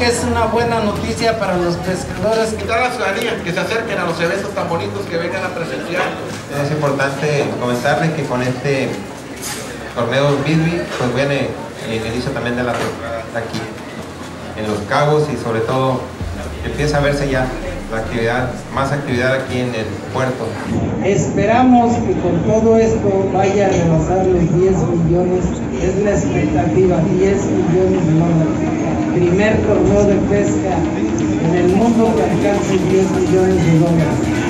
Es una buena noticia para los pescadores. Invitar a la ciudadanía que se acerquen a los eventos tan bonitos que vengan a presenciar. Es importante comentarles que con este torneo Bidby pues viene el inicio también de la temporada aquí en Los Cabos y sobre todo empieza a verse ya la actividad, más actividad aquí en el puerto. Esperamos que con todo esto vaya a rebasar los 10 millones, es la expectativa, 10 millones de dólares primer torneo de pesca en el mundo que alcance 10 millones de dólares.